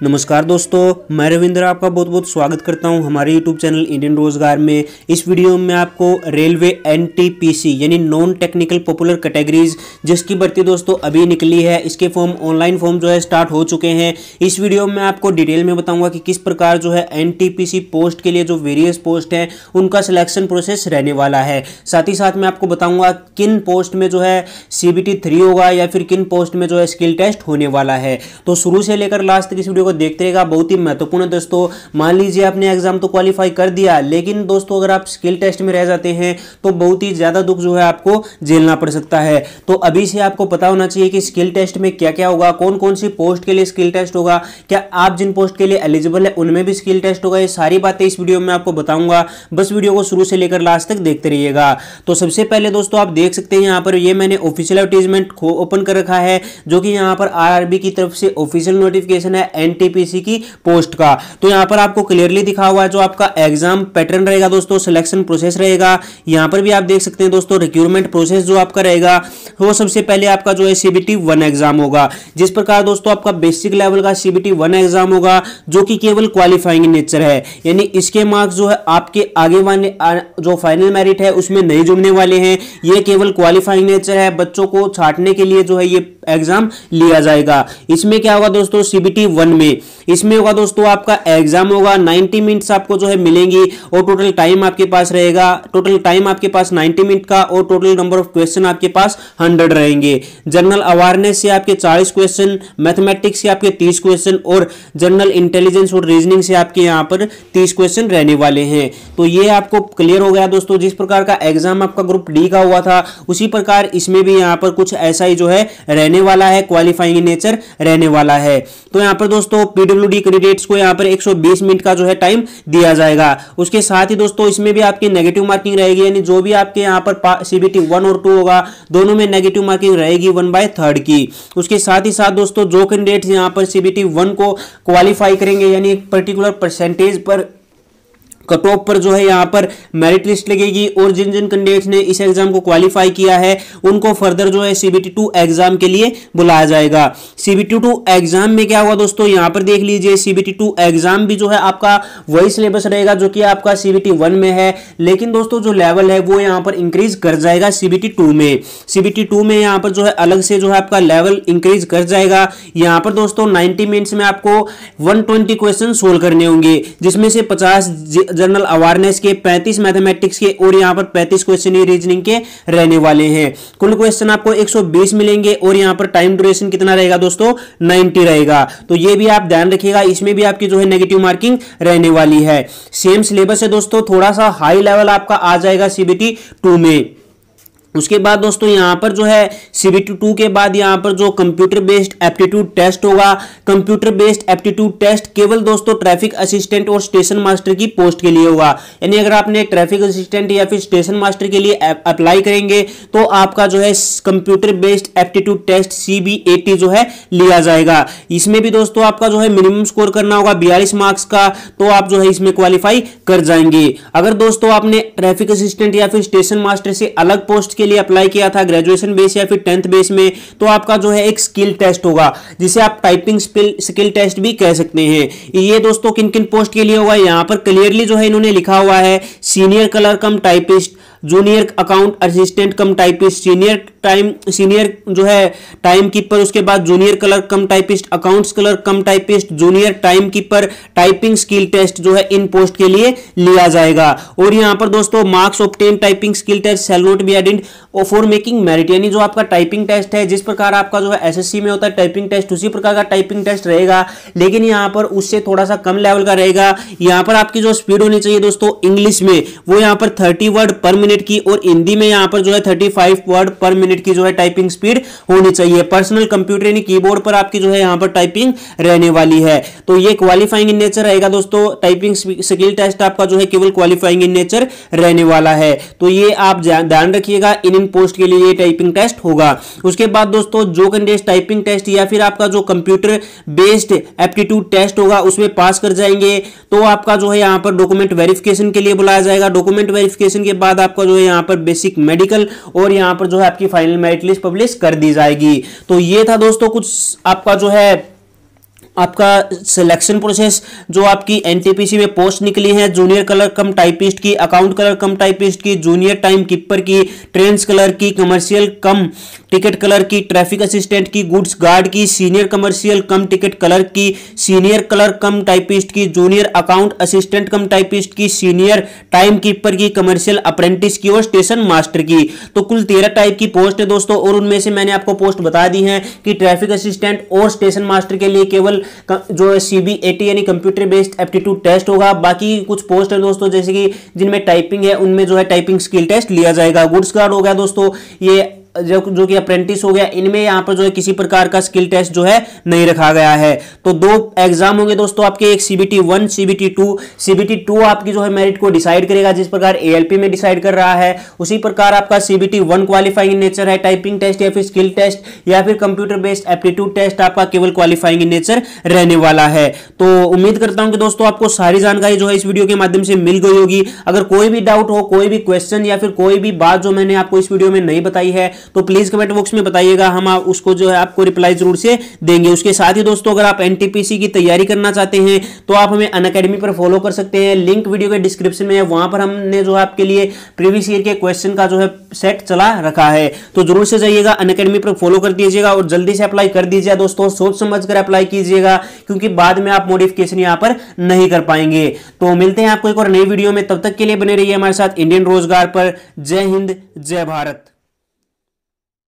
नमस्कार दोस्तों, मैं रविंद्र आपका बहुत बहुत स्वागत करता हूँ हमारे यूट्यूब चैनल इंडियन रोज़गार में। इस वीडियो में आपको रेलवे एनटीपीसी यानी नॉन टेक्निकल पॉपुलर कैटेगरीज जिसकी भर्ती दोस्तों अभी निकली है, इसके फॉर्म, ऑनलाइन फॉर्म जो है स्टार्ट हो चुके हैं। इस वीडियो में आपको डिटेल में बताऊँगा कि किस प्रकार जो है एनटीपीसी पोस्ट के लिए जो वेरियस पोस्ट हैं, उनका सिलेक्शन प्रोसेस रहने वाला है। साथ ही साथ मैं आपको बताऊँगा किन पोस्ट में जो है सी बी होगा या फिर किन पोस्ट में जो है स्किल टेस्ट होने वाला है। तो शुरू से लेकर लास्ट तक इस वीडियो को देखते रहेगा, बहुत ही महत्वपूर्ण है दोस्तों। मान लीजिए आपने एग्ज़ाम तो क्वालिफाई कर दिया, लेकिन दोस्तों अगर आप स्किल टेस्ट में रह जाते हैं तो बहुत ही ज़्यादा दुख जो है आपको झेलना पड़ सकता है। तो अभी से आपको पता होना चाहिए कि स्किल टेस्ट में क्या क्या होगा कौन कौन सी पोस्ट के लिए स्किल टेस्ट होगा, क्या आप जिन पोस्ट के लिए एलिजिबल है, उनमें भी स्किल टेस्ट होगा, ये सारी बातें इस वीडियो में आपको बताऊँगा। बस वीडियो को शुरू से लेकर लास्ट तक देखते रहिएगा। तो सबसे पहले दोस्तों आप देख सकते हैं, यहाँ पर ये मैंने ऑफिशियल एडवर्टीजमेंट ओपन कर रखा है, जो कि यहाँ पर आरआरबी की तरफ़ से ऑफिशियल नोटिफिकेशन है एनटीपीसी की पोस्ट का। तो यहाँ पर आपको क्लियरली दिखा हुआ है जो आपका एग्ज़ाम पैटर्न रहेगा दोस्तों सिलेक्शन प्रोसेस रहेगा। यहाँ पर भी आप देख सकते हैं दोस्तों रिक्रूटमेंट प्रोसेस जो आपका रहेगा, वो सबसे पहले आपका जो है सीबीटी वन एग्ज़ाम होगा। जिस प्रकार दोस्तों आपका बेसिक लेवल का सीबीटी वन एग्ज़ाम होगा, जो कि केवल क्वालिफाइंग नेचर है। यानी इसके मार्क्स जो है आपके आगे वाले जो फाइनल मेरिट है, उसमें नहीं जुड़ने वाले हैं। ये केवल क्वालिफाइंग नेचर है। बच्चों को छाटने के लिए जो है ये एग्ज़ाम लिया जाएगा। इसमें क्या होगा दोस्तों सीबीटी वन में इसमें होगा दोस्तों आपका एग्ज़ाम होगा 90 मिनट्स आपको जो है मिलेंगी और टोटल टाइम आपके पास रहेगा। टोटल टाइम आपके पास 90 मिनट का और टोटल नंबर ऑफ़ क्वेश्चन आपके पास 100 रहेंगे। जनरल अवेयरनेस से आपके 40 क्वेश्चन मैथमेटिक्स से आपके 30 क्वेश्चन और जनरल इंटेलिजेंस और रीजनिंग से आपके यहाँ पर 30 क्वेश्चन रहने वाले हैं। तो ये आपको क्लियर हो गया दोस्तों, जिस प्रकार का एग्ज़ाम आपका ग्रुप डी का हुआ था, उसी प्रकार इसमें भी यहाँ पर कुछ ऐसा ही जो है रहने वाला है क्वालिफाइंग नेचर रहने वाला है। तो यहाँ पर दोस्तों पीडब्ल्यू कैंडिडेट्स को यहाँ पर 120 मिनट का जो है टाइम दिया जाएगा। उसके साथ ही दोस्तों, इसमें भी आपकी नेगेटिव मार्किंग रहेगी, यानी जो भी आपके यहाँ पर सीबीटी वन और टू होगा, दोनों में नेगेटिव मार्किंग रहेगी वन बाय थर्ड की। उसके साथ ही साथ दोस्तों, जो कैंडिडेट्स यहाँ पर सीबीटी वन को क्वालिफाई करेंगे, यानी एक पर्टिकुलर परसेंटेज पर कट ऑफ़ पर जो है यहाँ पर मेरिट लिस्ट लगेगी और जिन जिन कैंडिडेट्स ने इस एग्ज़ाम को क्वालिफाई किया है, उनको फर्दर जो है सीबीटी टू एग्ज़ाम के लिए बुलाया जाएगा। सीबीटी टू एग्ज़ाम में क्या हुआ दोस्तों? यहाँ पर देख लीजिए सीबीटी टू एग्ज़ाम भी जो है आपका वही सिलेबस रहेगा जो कि आपका सीबीटी वन में है। लेकिन दोस्तों, जो लेवल है वो यहाँ पर इंक्रीज कर जाएगा सीबीटी टू में। सीबीटी टू में यहाँ पर जो है अलग से जो है आपका लेवल इंक्रीज कर जाएगा। यहाँ पर दोस्तों नाइनटी मिनट्स में आपको वन ट्वेंटी क्वेश्चन सोल्व करने होंगे, जिसमें से पचास जनरल अवेयरनेस के 35 मैथमेटिक्स के और यहाँ पर 35 क्वेश्चन रीजनिंग के रहने वाले हैं। कुल क्वेश्चन आपको 120 मिलेंगे और यहाँ पर टाइम ड्यूरेशन कितना रहेगा दोस्तों? 90 रहेगा। तो ये भी आप ध्यान रखिएगा, इसमें भी आपकी जो है नेगेटिव मार्किंग रहने वाली है। सेम सिलेबस है दोस्तों, थोड़ा सा हाई लेवल आपका आ जाएगा सीबीटी टू में। उसके बाद दोस्तों यहाँ पर जो है सीबीटी टू के बाद यहाँ पर जो कंप्यूटर बेस्ड एप्टीट्यूड टेस्ट होगा। कंप्यूटर बेस्ड एप्टीट्यूड टेस्ट केवल दोस्तों ट्रैफ़िक असिस्टेंट और स्टेशन मास्टर की पोस्ट के लिए होगा। यानी अगर आपने ट्रैफ़िक असिस्टेंट या फिर स्टेशन मास्टर के लिए अप्लाई करेंगे तो आपका जो है computer based aptitude test CBAT जो है लिया जाएगा। इसमें भी दोस्तों आपका जो है मिनिमम स्कोर करना होगा बयालीस मार्क्स का तो आप जो है इसमें क्वालिफाई कर जाएँगे। अगर दोस्तों आपने ट्रैफ़िक असिस्टेंट या फिर स्टेशन मास्टर से अलग पोस्ट के लिए अप्लाई किया था ग्रेजुएशन बेस या फिर टेंथ बेस में तो आपका जो है एक स्किल टेस्ट होगा, जिसे आप टाइपिंग स्किल टेस्ट भी कह सकते हैं। ये दोस्तों किन किन पोस्ट के लिए होगा? यहाँ पर क्लियरली जो है इन्होंने लिखा हुआ है senior clerk cum typist junior account assistant cum typist, senior time, senior जो है टाइम कीपर उसके बाद junior clerk cum typist accounts clerk cum typist, junior time keeper typing skill test जो है इन पोस्ट के लिए लिया जाएगा। और यहाँ पर दोस्तों marks obtained typing skill test shall not be added for making merit यानी जो आपका टाइपिंग टेस्ट है, जिस प्रकार आपका जो है एसएससी में होता है टाइपिंग टेस्ट उसी प्रकार का टाइपिंग टेस्ट रहेगा। लेकिन यहाँ पर उससे थोड़ा सा कम लेवल का रहेगा। यहाँ पर आपकी जो स्पीड होनी चाहिए दोस्तों इंग्लिश में, वो यहाँ पर थर्टी वर्ड पर मिनट की और हिंदी में यहाँ पर जो है thirty five word per minute की जो है टाइपिंग स्पीड होनी चाहिए। पर्सनल कंप्यूटर यानी कीबोर्ड पर आपकी जो है यहाँ पर टाइपिंग रहने वाली है। तो ये क्वालिफाइंग इन नेचर रहेगा दोस्तों। टाइपिंग स्किल टेस्ट आपका जो है केवल क्वालिफाइंग इन नेचर रहने वाला है। तो ये आप ध्यान रखिएगा इन इन पोस्ट के लिए ये टाइपिंग टेस्ट होगा। उसके बाद दोस्तों, जो कैंडिडेट टाइपिंग टेस्ट या फिर आपका जो कंप्यूटर बेस्ड एप्टीट्यूड टेस्ट होगा, उसमें पास कर जाएँगे। तो आपका जो है यहाँ पर डॉक्यूमेंट वेरिफिकेशन के लिए बुलाया जाएगा। डॉक्यूमेंट वेरिफिकेशन के बाद आपका जो है यहाँ पर बेसिक मेडिकल और यहाँ पर जो है आपकी फाइनल मेरिट लिस्ट पब्लिश कर दी जाएगी। तो ये था दोस्तों कुछ आपका जो है आपका सिलेक्शन प्रोसेस जो आपकी एनटीपीसी में पोस्ट निकली है जूनियर कलर कम टाइपिस्ट की अकाउंट कलर कम टाइपिस्ट की जूनियर टाइम कीपर की ट्रेंस कलर की कमर्शियल कम टिकट कलर की ट्रैफ़िक असिस्टेंट की गुड्स गार्ड की senior commercial cum ticket clerk की सीनियर कलर कम टाइपिस्ट की junior account assistant cum typist की senior time keeper की कमर्शियल अप्रेंटिस की और स्टेशन मास्टर की। तो कुल तेरह टाइप की पोस्ट है दोस्तों, और उनमें से मैंने आपको पोस्ट बता दी है कि ट्रैफ़िक असिस्टेंट और स्टेशन मास्टर के लिए केवल जो है सीबीएटी यानी कंप्यूटर बेस्ड एप्टीट्यूड टेस्ट होगा। बाकी कुछ पोस्ट है दोस्तों, जैसे कि जिनमें टाइपिंग है, उनमें जो है टाइपिंग स्किल टेस्ट लिया जाएगा। गुड्स कार्ड हो गया दोस्तों, ये जो जो कि अप्रेंटिस हो गया, इनमें यहाँ पर जो है किसी प्रकार का स्किल टेस्ट जो है नहीं रखा गया है। तो दो एग्ज़ाम होंगे दोस्तों, आपके एक CBT one CBT two CBT two आपकी जो है मेरिट को डिसाइड करेगा, जिस प्रकार एएलपी में डिसाइड कर रहा है। उसी प्रकार आपका CBT one qualifying in nature है टाइपिंग टेस्ट या फिर स्किल टेस्ट या फिर कंप्यूटर बेस्ड एप्टीट्यूड टेस्ट आपका केवल क्वालिफाइंग इन नेचर रहने वाला है। तो उम्मीद करता हूँ कि दोस्तों आपको सारी जानकारी जो है इस वीडियो के माध्यम से मिल गई होगी। अगर कोई भी डाउट हो, कोई भी क्वेश्चन या फिर कोई भी बात जो मैंने आपको इस वीडियो में नहीं बताई है तो प्लीज़ कमेंट बॉक्स में बताइएगा, हम उसको जो है आपको रिप्लाई ज़रूर से देंगे। उसके साथ ही दोस्तों, अगर आप एनटीपीसी की तैयारी करना चाहते हैं तो आप हमें अन पर फॉलो कर सकते हैं। लिंक वीडियो के डिस्क्रिप्शन में है, वहाँ पर हमने जो आपके लिए प्रीवियस ईयर के क्वेश्चन का जो है सेट चला रखा है। तो ज़रूर से जाइएगा अन पर फॉलो कर दीजिएगा और जल्दी से अप्लाई कर दीजिए दोस्तों। सोच समझ कर अप्लाई कीजिएगा, क्योंकि बाद में आप मॉडिफिकेशन यहाँ पर नहीं कर पाएँगे। तो मिलते हैं आपको एक और नई वीडियो में। तब तक के लिए बने रहिए हमारे साथ इंडियन रोज़गार पर। जय हिंद, जय भारत।